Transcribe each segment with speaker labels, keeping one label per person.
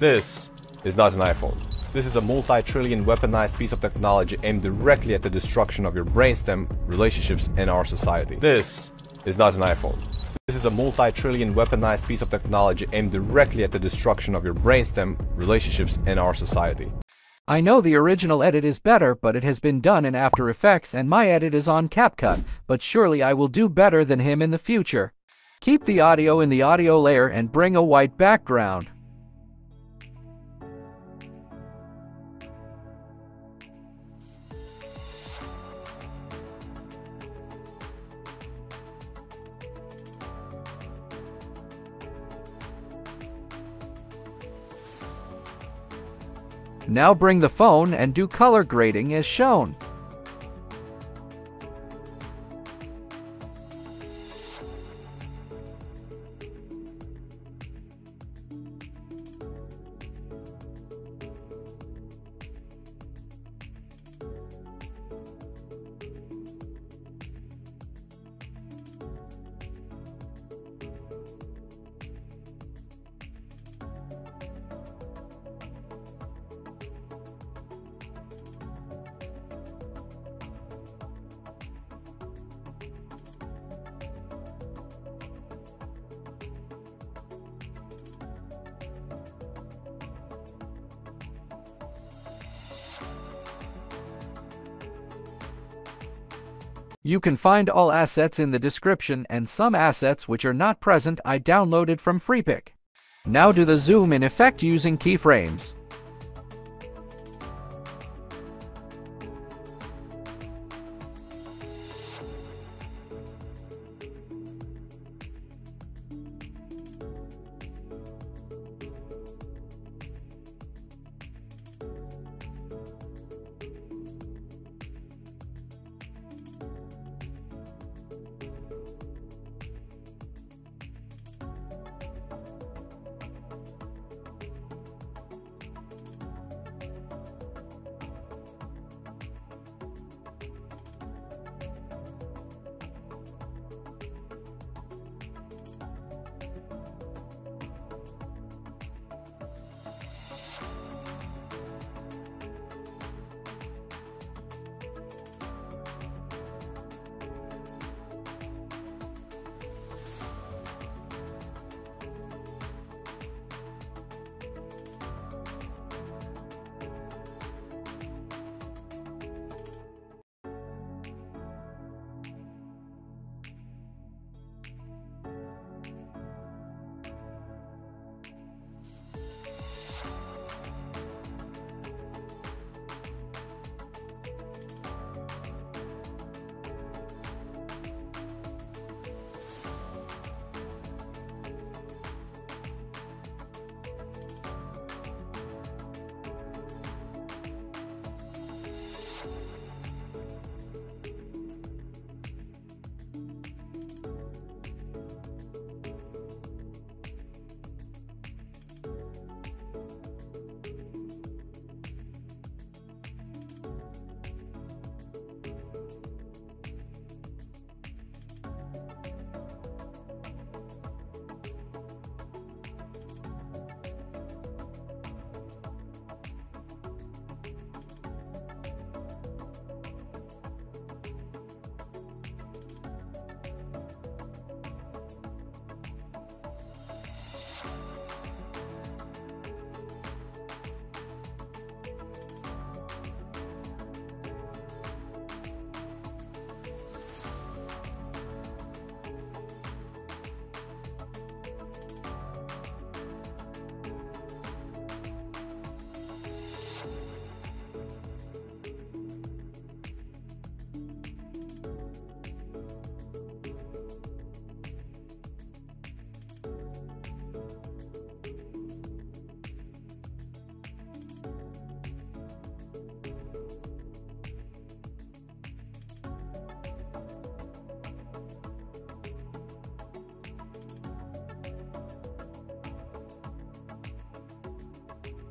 Speaker 1: This is not an iPhone. This is a multi-trillion weaponized piece of technology aimed directly at the destruction of your brainstem, relationships, and our society. This is not an iPhone. This is a multi-trillion weaponized piece of technology aimed directly at the destruction of your brainstem, relationships, and our society.
Speaker 2: I know the original edit is better, but it has been done in After Effects and my edit is on CapCut, but surely I will do better than him in the future. Keep the audio in the audio layer and bring a white background. Now bring the phone and do color grading as shown. You can find all assets in the description and some assets which are not present I downloaded from Freepik. Now do the zoom in effect using keyframes.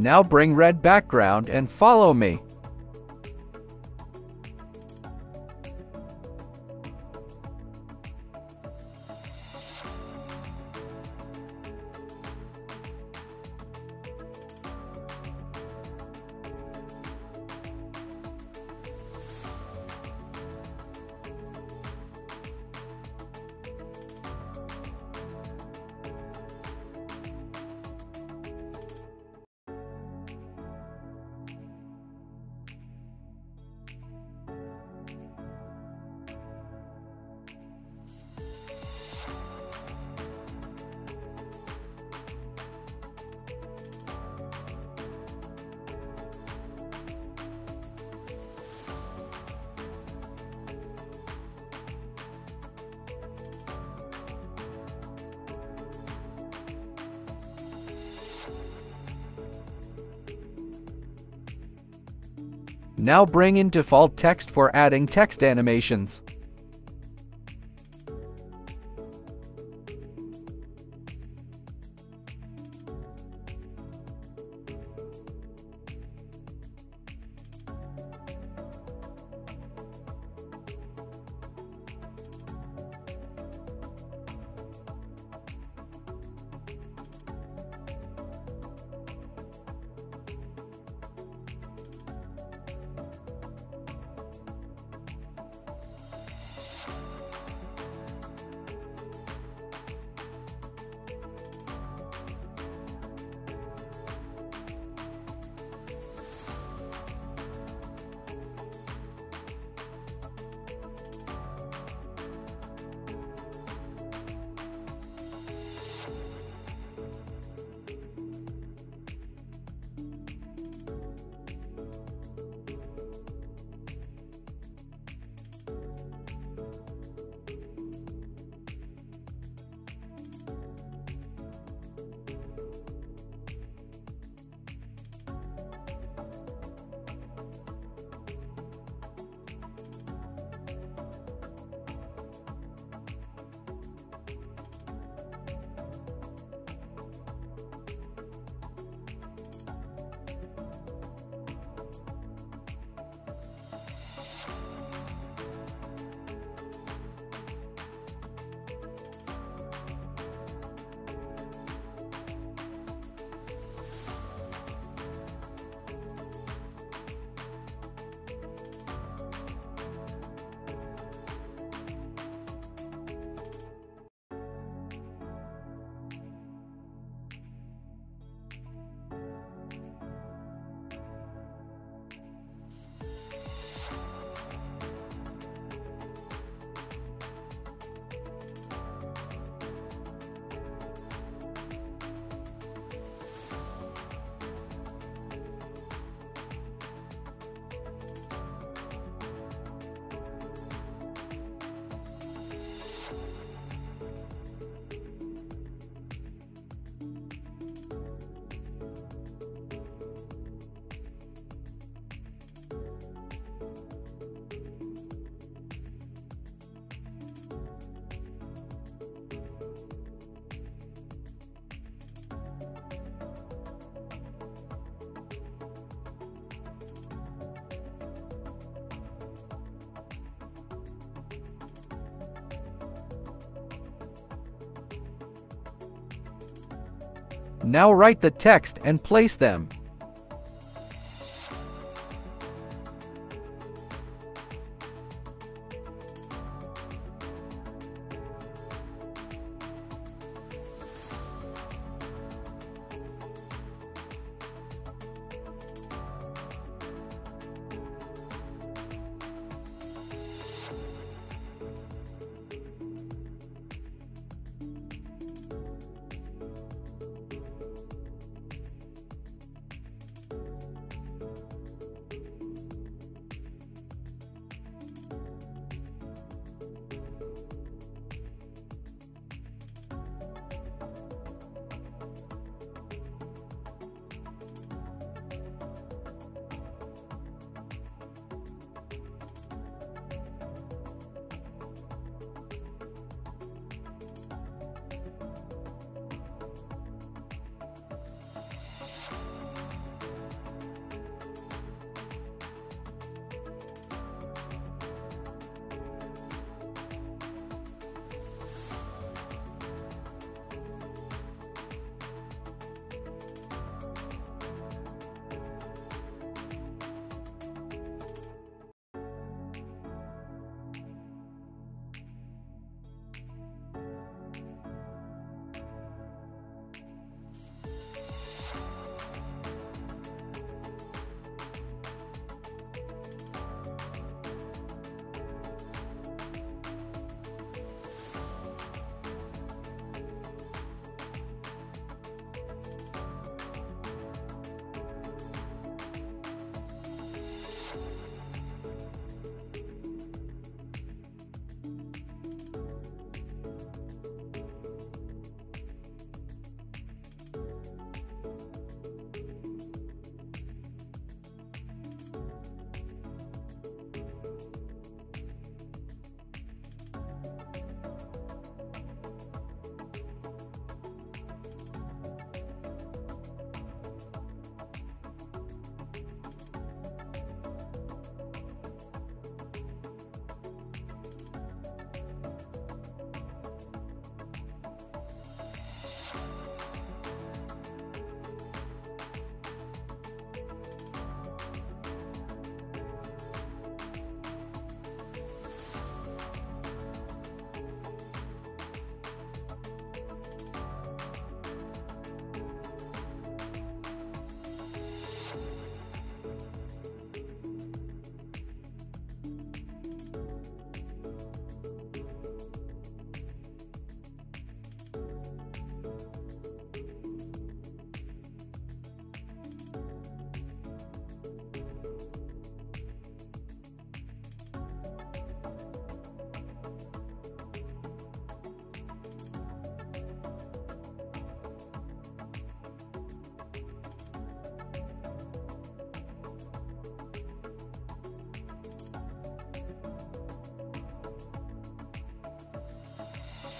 Speaker 2: Now bring red background and follow me. Now bring in default text for adding text animations. Now write the text and place them.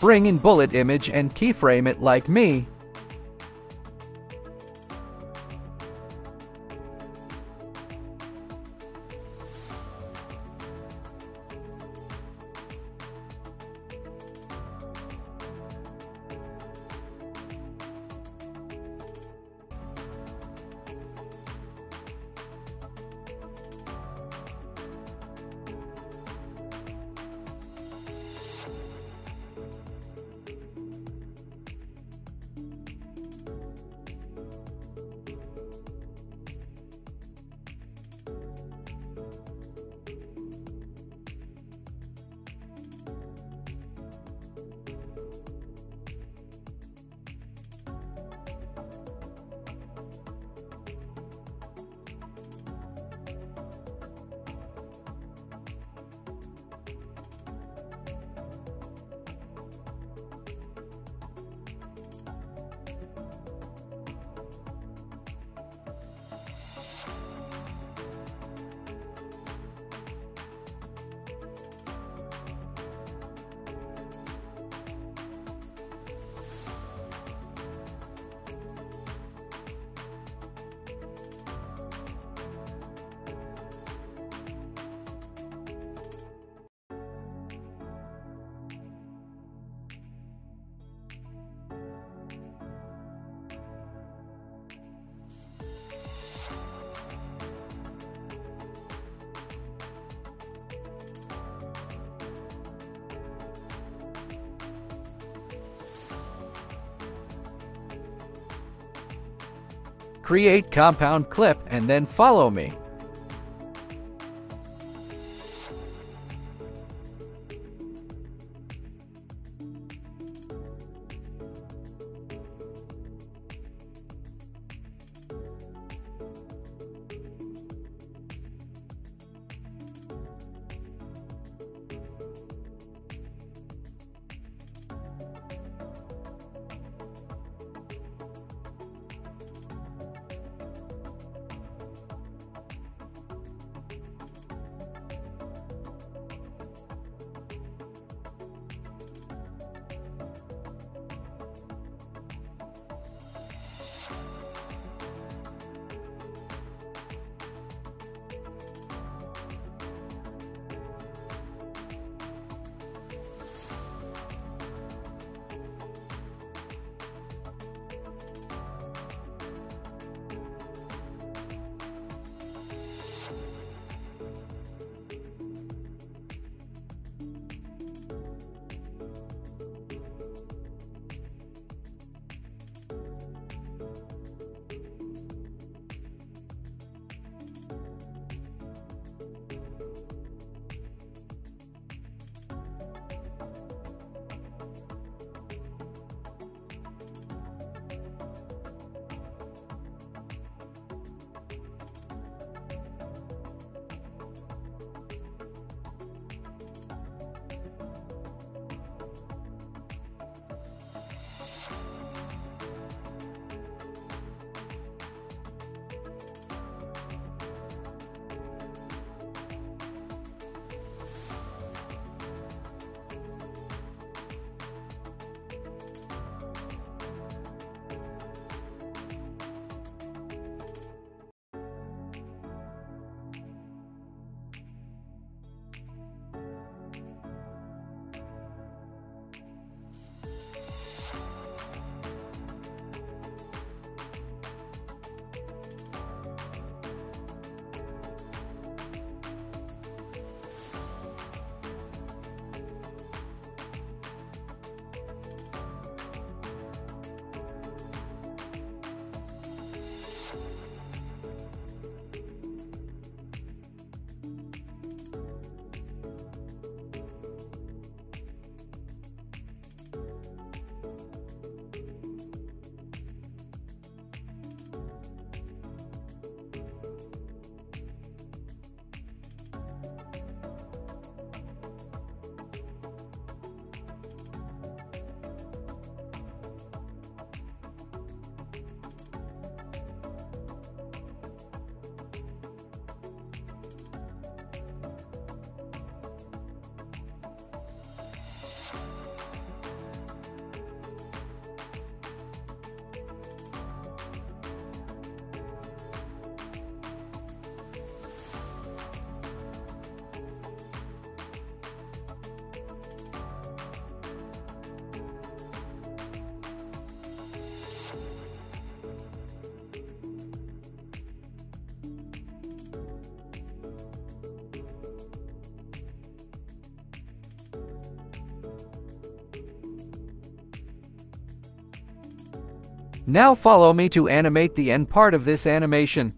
Speaker 2: Bring in bullet image and keyframe it like me. Create compound clip and then follow me. Now follow me to animate the end part of this animation.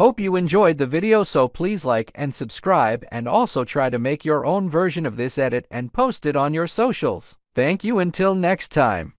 Speaker 2: Hope you enjoyed the video so please like and subscribe and also try to make your own version of this edit and post it on your socials. Thank you until next time.